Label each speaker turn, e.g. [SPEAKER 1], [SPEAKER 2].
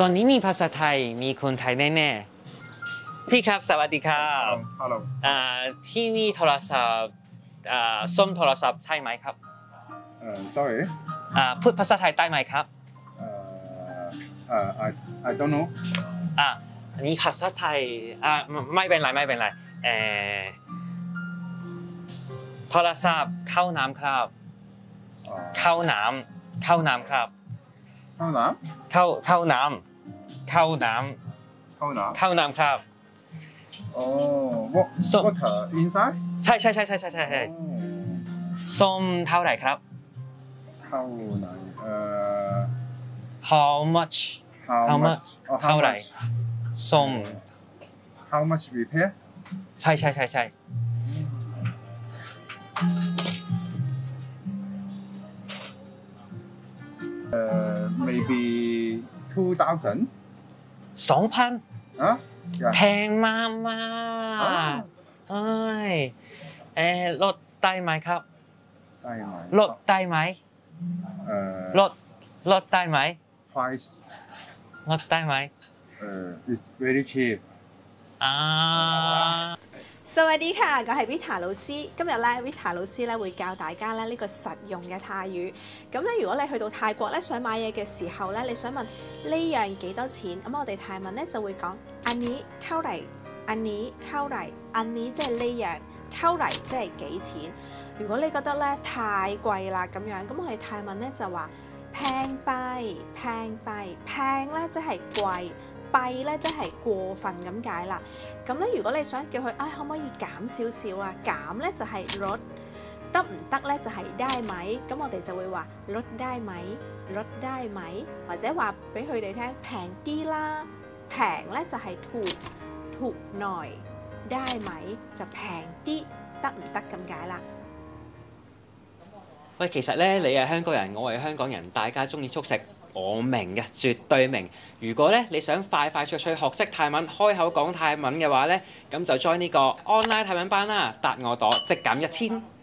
[SPEAKER 1] ตอนนี้มีภาษาไทยมีคนไทยแน่ๆพี่ครับสวัสดีครับ
[SPEAKER 2] Hello.
[SPEAKER 1] อ่าที่นี่โทรศัพท์อ่าส้มโทรศัพท์ใช่ไหมครับ
[SPEAKER 2] Uh, sorry.
[SPEAKER 1] อ่าพูดภาษาไทยได้ไหมครับ
[SPEAKER 2] Uh, uh, I I don't know.
[SPEAKER 1] อ่าอันนี้ภาษาไทยอ่าไม่ไม่เป็นไรไม่เป็นไรเออโทรศัพท์เข้าน้ำครับ
[SPEAKER 2] Uh,
[SPEAKER 1] เข้าน้ำเข้าน้ำครับ
[SPEAKER 2] how now?
[SPEAKER 1] เข้าเข้าน้ำเข้าน้
[SPEAKER 2] How now? ำ
[SPEAKER 1] เข้าน้ำครับ
[SPEAKER 2] Oh, what?
[SPEAKER 1] So-
[SPEAKER 2] water inside?
[SPEAKER 1] ใช่ใช่ใช่ใช่ใช่ใช่ใช่
[SPEAKER 2] Oh,
[SPEAKER 1] ส้มเท่าไหร่ครับ
[SPEAKER 2] how now? Uh,
[SPEAKER 1] how much
[SPEAKER 2] how,
[SPEAKER 1] How
[SPEAKER 2] much? Oh,
[SPEAKER 1] เท่าไหร่ส้ม
[SPEAKER 2] How much we pay?
[SPEAKER 1] ใช่ใช่ใช่ใช่
[SPEAKER 2] Uh, maybe two thousand.
[SPEAKER 1] สองพัน
[SPEAKER 2] Huh?
[SPEAKER 1] แพ
[SPEAKER 2] Yeah.
[SPEAKER 1] งมากมากเอ้ยเออลดได้ไหมครับ
[SPEAKER 2] ได้ไหม
[SPEAKER 1] ลดได้ไหม
[SPEAKER 2] เอ่อ
[SPEAKER 1] ลดลดได้ไหม
[SPEAKER 2] price
[SPEAKER 1] ลดได้ไหม
[SPEAKER 2] เอ่อ is very cheap
[SPEAKER 1] อ่า
[SPEAKER 3] สวัสดีค่ะ，我係 Vita 老師。今日咧，Vita 老師咧會教大家咧呢個實用嘅泰語。咁咧，如果你去到泰國咧想買嘢嘅時候咧，你想問呢樣幾多錢？咁我哋泰文咧就會講อันนี้เท่าไหร่อันนี้เท่าไหร่อันนี้即係呢樣เท่าไหร่即係幾錢？如果你覺得咧太貴啦咁樣，咁我哋泰文咧就話平ไป平ไป平咧即係貴。 弊咧，即係過分咁解啦。咁咧，如果你想叫佢啊，可唔可以減少少啊？減咧就係ลด，得唔得咧就係ได้ไหม。咁我哋就會話ลดได้ไหม，ลดได้ไหม，或者話俾佢哋聽平啲啦。平咧就係ถูก，ถูกหน่อย ได้ไหม就平啲，得唔得咁解啦。
[SPEAKER 1] 喂，其實咧，你係香港人，我係香港人，大家中意速食， 我明嘅，絕對明。如果咧你想快快脆脆學識泰文，開口講泰文嘅話咧，咁就 join 呢個 online 泰文班啦，答我朵即減一千。
[SPEAKER 4] la la la